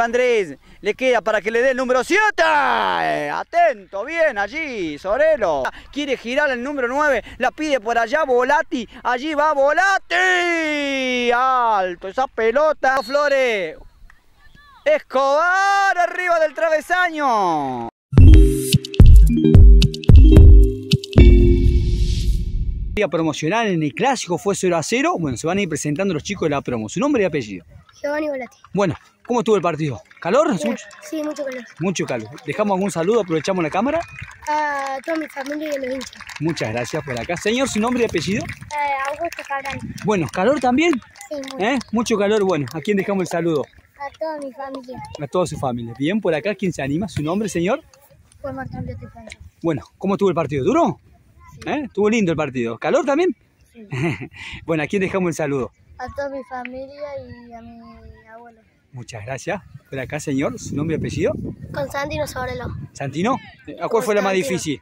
Andrés, le queda para que le dé el número 7. Atento, bien allí, Sorelo. Quiere girar el número 9, la pide por allá Volati. Allí va Volati. Alto, esa pelota. Flores. Escobar arriba del travesaño. Promocional en el clásico fue 0 a 0. Bueno, se van a ir presentando los chicos de la promo. Su nombre y apellido. Giovanni Volati. Bueno, ¿cómo estuvo el partido? ¿Calor? Sí, mucho calor. Mucho calor. Dejamos algún saludo, aprovechamos la cámara. A toda mi familia y a los hinchas. Muchas gracias por acá. Señor, ¿su nombre y apellido? Eh, Augusto Cabral. Bueno, ¿calor también? Sí, mucho. ¿Eh? Mucho calor. Bueno, ¿a quién dejamos el saludo? A toda mi familia. A toda su familia. Bien, por acá, ¿quién se anima? ¿Su nombre, señor? Fue Martín. Bueno, ¿cómo estuvo el partido? ¿Duro? ¿Eh? ¿Estuvo lindo el partido? ¿Calor también? Sí. bueno, ¿a quién dejamos el saludo? A toda mi familia y a mi abuelo. Muchas gracias. Por acá, señor, ¿su nombre y apellido? Constantino Sobrelo. ¿Santino? ¿A cuál fue la más difícil?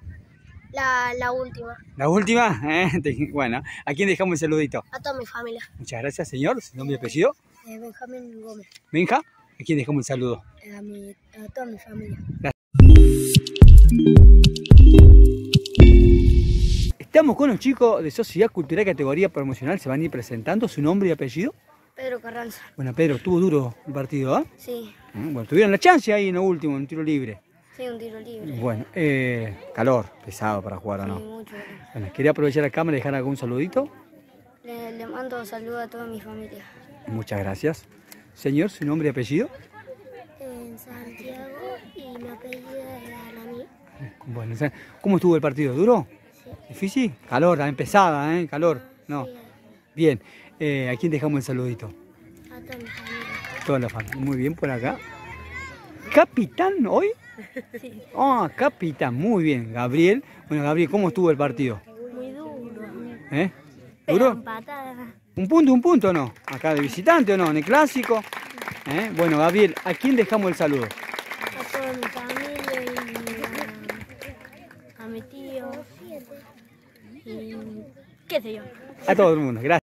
La, la última. ¿La última? Eh, Bueno, ¿a quién dejamos el saludito? A toda mi familia. Muchas gracias, señor. ¿Su nombre y apellido? Eh, Benjamín Gómez. Benja, ¿a quién dejamos el saludo? Eh, a, mi, a toda mi familia. Estamos con los chicos de Sociedad Cultural Categoría Promocional. Se van a ir presentando su nombre y apellido. Pedro Carranza. Bueno, Pedro, estuvo duro el partido, ¿ah? Sí, Eh, Bueno, tuvieron la chance ahí en lo último, en un tiro libre. sí, un tiro libre. Bueno, eh, calor, pesado para jugar o Sí, no. mucho. Bueno, quería aprovechar la cámara y dejar algún saludito. Le, le mando saludos a toda mi familia. Muchas gracias. Señor, su nombre y apellido. En Santiago y mi apellido es Alaní. Bueno, ¿cómo estuvo el partido? ¿Duro? ¿Difícil? Calor, también pesada, ¿eh? Calor. No. Bien. Eh, ¿A quién dejamos el saludito? A toda mi familia. Toda la familia. Muy bien por acá. ¿Capitán hoy? Sí. Ah, capitán. Muy bien. Gabriel. Bueno, Gabriel, ¿cómo estuvo el partido? Muy duro. ¿Eh? ¿Duro? ¿Un punto, un punto no? ¿Acá de visitante o no? ¿En el clásico? ¿Eh? Bueno, Gabriel, ¿a quién dejamos el saludo? A toda mi familia mi tío. Y qué sé yo. A todo el mundo, gracias.